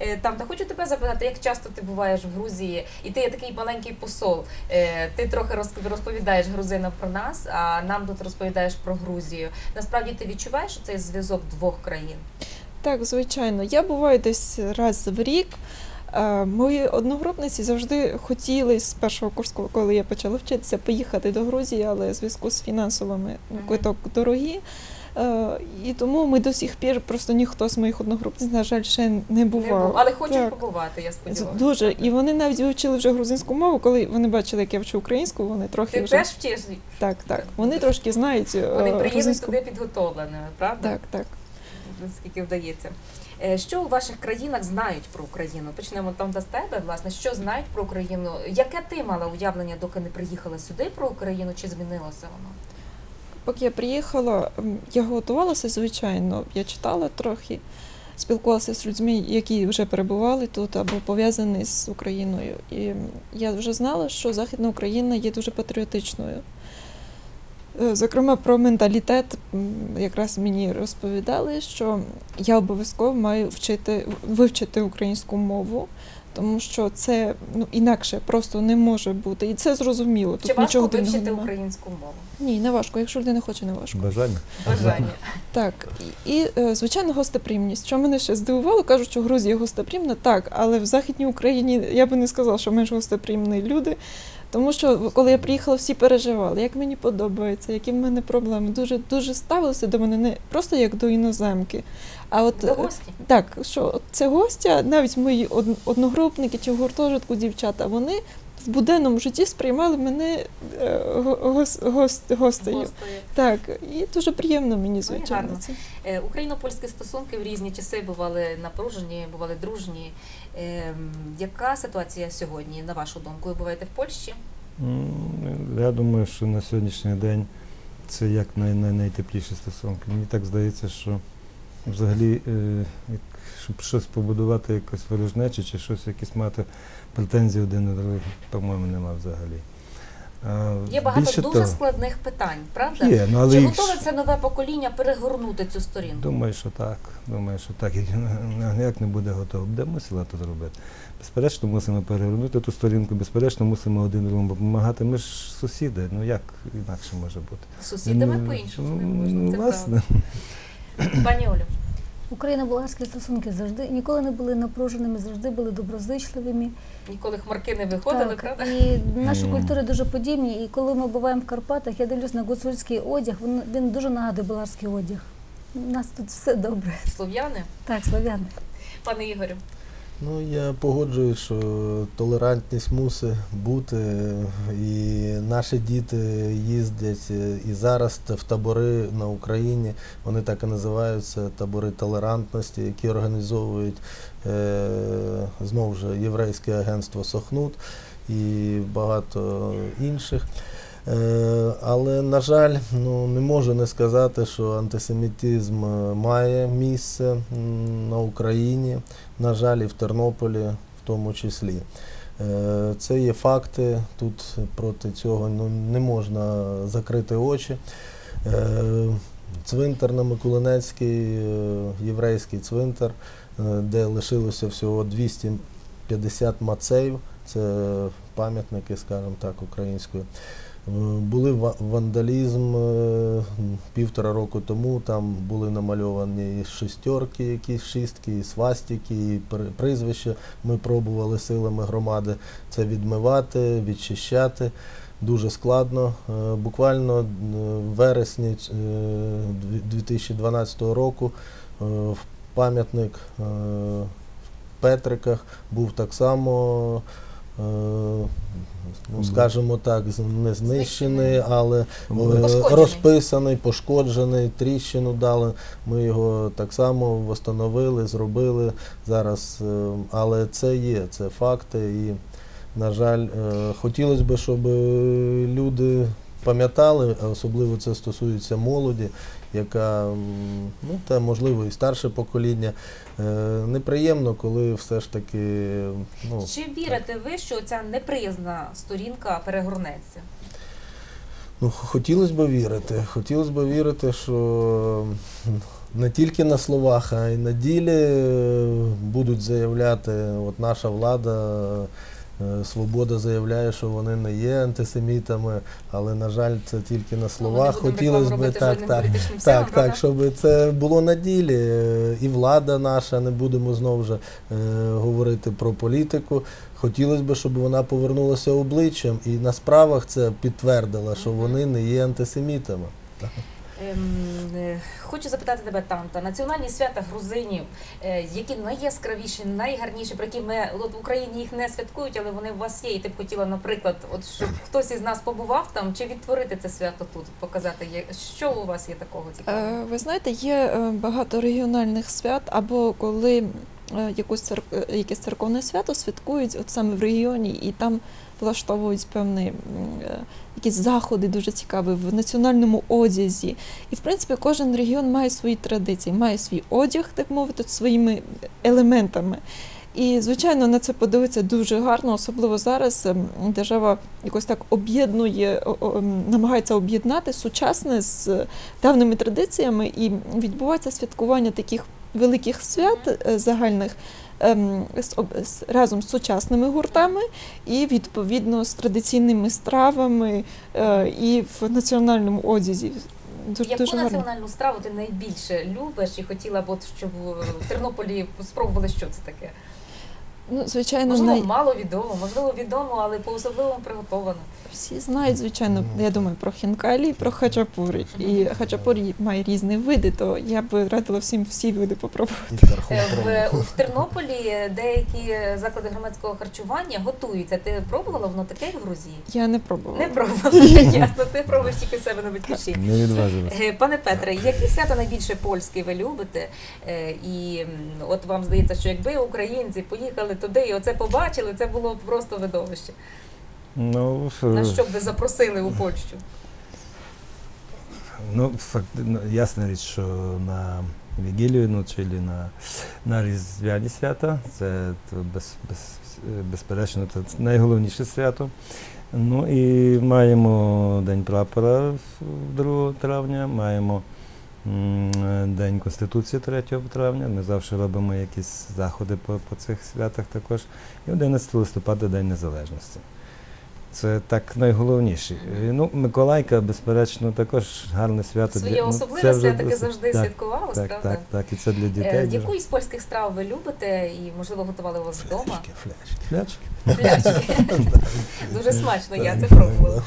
Е, Там, та хочу тебе запитати, як часто ти буваєш в Грузії, і ти є такий маленький посол. Е, Ти трохи роз- розповідаєш грузинам про нас, а нам тут розповідаєш про Грузію. Насправді ти відчуваєш цей зв'язок двох країн? Так, звичайно. Я буваю десь раз в рік. Е, Мої одногрупниці завжди хотіли з першого курсу, коли я почала вчитися, поїхати до Грузії, але в зв'язку з фінансовими ну, квиток дорогі. Е, І тому ми до сих пір просто ніхто з моїх одногрупниць, на жаль, ще не Не був, але хочеш Так. побувати, я сподіваюся. Дуже. І вони навіть вивчили вже грузинську мову, коли вони бачили, як я вчу українську, вони трохи Ти вже теж вчиш? так, так. Вони трошки знають е, Вони приїдуть грузинську. туди підготовленими, правда? Так, так. Наскільки вдається. Е, Що у ваших країнах знають про Україну? Почнемо там з тебе, власне, що знають про Україну? Яке ти мала уявлення, доки не приїхала сюди про Україну, чи змінилося воно? Поки я приїхала, я готувалася, звичайно, я читала трохи, спілкувалася з людьми, які вже перебували тут або пов'язані з Україною. І я вже знала, що Західна Україна є дуже патріотичною. Е, Зокрема, про менталітет якраз мені розповідали, що я обов'язково маю вчити, вивчити українську мову, тому що це ну, інакше просто не може бути. І це зрозуміло. Тут Чи важко нічого вивчити немає. українську мову? Ні, не важко. Якщо людина хоче, не важко. Бажання. Бажання. Так, і, і е, звичайно, гостеприємність. Що мене ще здивувало, кажуть, що Грузія гостеприємна, так, але в Західній Україні я би не сказала, що менш гостеприємні люди. Тому що коли я приїхала, всі переживали, як мені подобається, які в мене проблеми. Дуже дуже ставилися до мене не просто як до іноземки, а от До е, гості. так, що це гостя, навіть мої од- одногрупники чи в гуртожитку дівчата, вони в буденному житті сприймали мене е, го- гос, гостею. Гостею. Так, і дуже приємно мені, звичайно. гарно. Це. Е, Україно-польські стосунки в різні часи бували напружені, бували дружні. Ем, Яка ситуація сьогодні, на вашу думку? Ви буваєте в Польщі? Я думаю, що на сьогоднішній день це як най, най, найтепліші стосунки. Мені так здається, що взагалі, е, як, щоб щось побудувати, якось ворожнечі чи щось якісь мати претензії один на другого, по-моєму, нема взагалі. Є багато більше дуже того, складних питань, правда? Є, ну, але Чи їх готове це нове покоління перегорнути цю сторінку? Думаю, що так. Думаю, що так. Як не буде готово, буде мусила це зробити. Безперечно, мусимо перевернути ту сторінку, безперечно, мусимо один другому допомагати. Ми ж сусіди, ну як інакше може бути? З сусідами Ну, по-іншому не ну, можна. Це власне. Пані Олю, Україно-болгарські стосунки завжди ніколи не були напруженими, завжди були доброзичливими. ніколи хмарки не виходили, Так, правда? і наші культури дуже подібні. І коли ми буваємо в Карпатах, я дивлюсь на гуцульський одяг, він, він дуже нагадує болгарський одяг. У нас тут все добре. Слов'яни? Так, слов'яни. Пане Ігорю, Ну, я погоджуюсь, що толерантність мусить бути, і наші діти їздять е, і зараз в табори на Україні, вони так і називаються табори толерантності, які організовують е, знову ж єврейське агентство Сохнут і багато інших. Е, Але, на жаль, ну, не можу не сказати, що антисемітизм е, має місце на Україні, на жаль, і в Тернополі в тому числі. Е, Це є факти, тут проти цього ну, не можна закрити очі. Цвинтар на Миколинецький, єврейський цвинтар, де лишилося всього 250 мацеїв, це пам'ятники, скажімо так, українською. Е, Були ва- вандалізм е, півтора року тому. Там були намальовані і шестерки, якісь шістки, і свастики, і прізвища. Ми пробували силами громади це відмивати, відчищати. Дуже складно. Е, Буквально в вересні е, 2012 року в пам'ятник в Петриках був так само. Е, ну, скажімо так, з- не знищений, але е, Пошкоджений. розписаний, пошкоджений, тріщину дали. Ми його так само встановили, зробили зараз. е, Але це є, це факти. І, на жаль, хотілося б, щоб люди пам'ятали, особливо це стосується молоді, яка, ну, та можливо і старше покоління. Е, Неприємно, коли все ж таки. Ну, Чи вірите ви, що ця неприязна сторінка перегорнеться? Ну, хотілося б вірити. Хотілося б вірити, що не тільки на словах, а й на ділі е, будуть заявляти, от наша влада, свобода заявляє, що вони не є антисемітами, але, на жаль, це тільки на словах. Ну, будемо Хотілося б так, так. Так, так, щоб це було на ділі. Е, І влада наша, не будемо знову ж е, говорити про політику. Хотілося б, щоб вона повернулася обличчям і на справах це підтвердила, що вони не є антисемітами. Ем, е, хочу запитати тебе, Танта, національні свята грузинів, е, які найяскравіші, найгарніші, про які ми от в Україні їх не святкують, але вони у вас є. І ти б хотіла, наприклад, от щоб хтось із нас побував там, чи відтворити це свято тут, показати, що у вас є такого цікавого? Е, Ви знаєте, є е, багато регіональних свят, або коли якусь цер... е, якесь церковне свято святкують от саме в регіоні, і там влаштовують певні е, якісь заходи дуже цікаві в національному одязі. І в принципі кожен регіон має свої традиції, має свій одяг, так мовити, своїми елементами. І, звичайно, на це подивитися дуже гарно, особливо зараз ем, держава якось так об'єднує, ем, намагається об'єднати сучасне з давними традиціями, і відбувається святкування таких великих свят е, загальних ем, разом з сучасними гуртами і відповідно з традиційними стравами е, і в національному одязі. Дуже, Яку дуже гарно. національну страву ти найбільше любиш і хотіла б, от, щоб в Тернополі спробували, що це таке? Ну, звичайно, Можливо, най... мало відомо, можливо, відомо, але по особливому приготовано. всі знають, звичайно, я думаю, про хінкалі і про хачапурі. І хачапурі має різні види, то я би радила всім всі види попробувати. Е. В, в Тернополі деякі заклади громадського харчування готуються. Ти пробувала воно таке в Грузії? Я не пробувала. Не пробувала, ясно. Ти пробуєш тільки себе на батьківщині. Не відважилися. Е, Пане Петре, які свята найбільше польські ви любите? Е, І от вам здається, що якби українці поїхали туди і оце побачили, це було просто видовище. Ну, На що- б ви запросили у Польщу? Ну, факт, ну, ясна річ, що на Вігілію, ну, чи на, на Різдвяні свята, це без, без, безперечно це найголовніше свято. Ну і маємо День прапора 2 травня, маємо День Конституції 3 травня. Ми завжди робимо якісь заходи по, по цих святах також. І 11 листопада День Незалежності. Це так найголовніше. Е, Ну, Миколайка, безперечно, також гарне свято. Своє для- ну, особливе це вже свято завжди так, святкувалось, Так, правда? так, так. І це для Е, дітей. Яку із польських страв ви любите і, можливо, готували у вас вдома? Фляшки. Клячки. Пляшки. Дуже смачно, я це пробувала.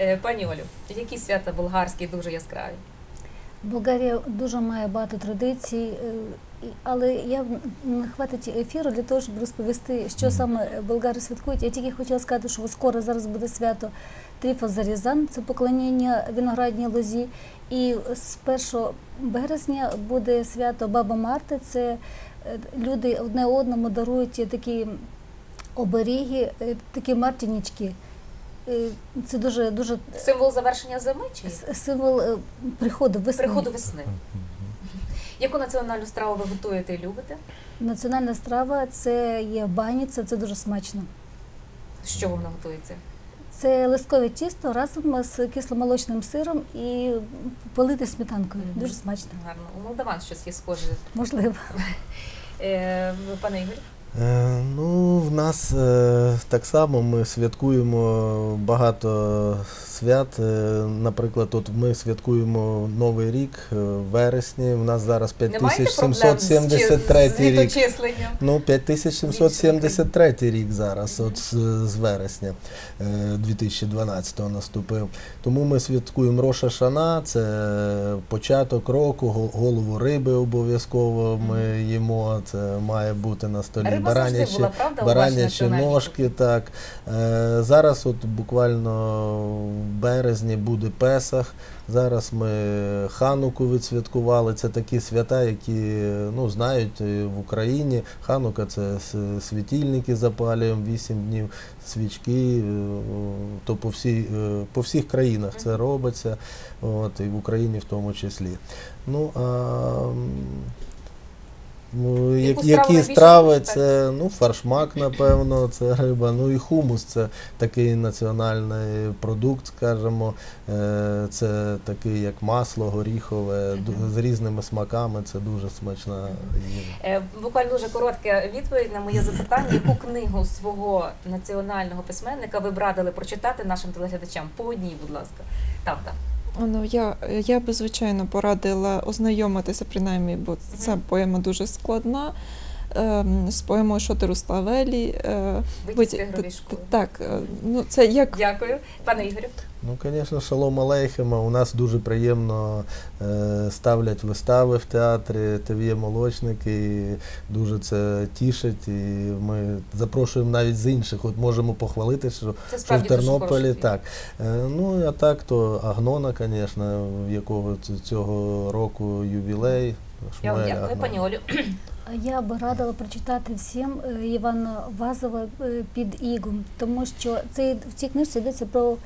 Е, Пані Олю, які свята болгарські дуже яскраві? Болгарія дуже має багато традицій, е, але я не хватить ефіру для того, щоб розповісти, що саме болгари святкують. Я тільки хотіла сказати, що скоро зараз буде свято Тріфа Зарізан, це поклоніння виноградній лозі. І з 1 березня буде свято Баба Марти. Це е, люди одне одному дарують такі оберіги, е, такі мартінічки. Е, Це дуже дуже Символ завершення зими чи символ е, приходу весни. приходу весни? Яку національну страву ви готуєте і любите? Національна страва це є баніця, це дуже смачно. З чого вона готується? Це листкове тісто разом з кисломолочним сиром і полити сметанкою. Мгм. Дуже смачно. Гарно. У молдаван щось є схоже. Можливо. Е, пане Ігор? Е, Ну, в нас е, так само ми святкуємо багато свят. Е, Наприклад, от ми святкуємо Новий рік в вересні. В нас зараз Не маєте проблем з, 5773 чи- з рік. Ну, 5773 рік зараз, от з, вересня е, 2012 наступив. Тому ми святкуємо Роша Шана, це початок року, го- голову риби обов'язково ми їмо. Це має бути на столі баранячі, була, правда, баранячі ножки. Так. Е, зараз, от буквально в березні буде Песах. Зараз ми Хануку відсвяткували. Це такі свята, які ну, знають в Україні. Ханука це світильники запалюємо 8 днів, свічки. е, То по, всій, е, по всіх країнах це робиться, от, і в Україні в тому числі. Ну, а, Ну, Яку які, страву які найбільше страви, це ну, фаршмак, напевно, це риба. Ну і хумус це такий національний продукт, скажімо. Е, Це такий як масло горіхове, ду- з різними смаками. Це дуже смачна їжа. Е, Буквально дуже коротка відповідь на моє запитання. Яку книгу свого національного письменника ви б радили прочитати нашим телеглядачам? По одній, будь ласка. Там, там. Ну, я, я би, звичайно, порадила ознайомитися, принаймні, бо ця поема дуже складна. ем, З поемою Шоти Руславелі. е, Витязь школи. Так, е, ну це як Дякую. Пане Ігорю. Ну, звісно, шалом алейхема. У нас дуже приємно е, ставлять вистави в театрі, ТВ молочник, і дуже це тішить. І ми запрошуємо навіть з інших. От можемо похвалити, що Що в Тернополі так. Е, Ну а так, то Агнона, звісно, в якого цього року ювілей. Я вам дякую, пані Олю. Я би радила прочитати всім е, Івана Вазова е, під ігом, тому що це в цій книжці йдеться про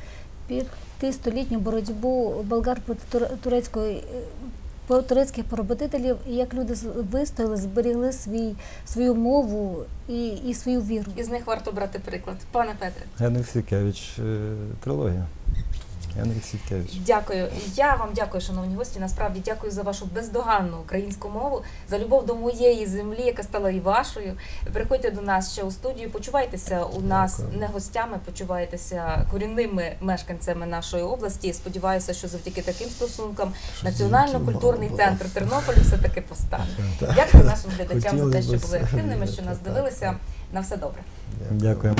п'ятистолітню боротьбу болгар проти тур- турецької. е, турецьких поработителів, і як люди вистояли, зберігли свій, свою мову і, і свою віру. Із них варто брати приклад. Пане Петре. Генрих Сікевич, е, трилогія. Генрих Сікевич. Дякую. Я вам дякую, шановні гості. Насправді дякую за вашу бездоганну українську мову, за любов до моєї землі, яка стала і вашою. Приходьте до нас ще у студію. Почувайтеся у нас Дякую. не гостями, почувайтеся корінними мешканцями нашої області. Сподіваюся, що завдяки таким стосункам Національно-культурний центр Тернополя все таки постане. Дякую нашим глядачам за те, що були активними, що нас дивилися. На все добре. Дякуємо.